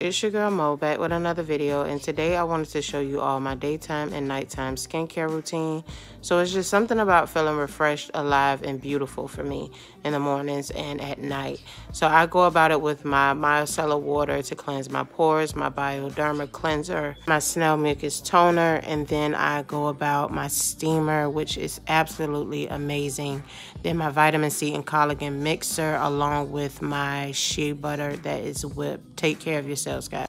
It's your girl Mo back with another video and today I wanted to show you all my daytime and nighttime skincare routine. So it's just something about feeling refreshed, alive, and beautiful for me in the mornings and at night. So I go about it with my micellar water to cleanse my pores, my Bioderma cleanser, my snail mucus toner, and then I go about my steamer which is absolutely amazing. Then my vitamin C and collagen mixer along with my shea butter that is whipped. Take care of yourself yourselves, guys.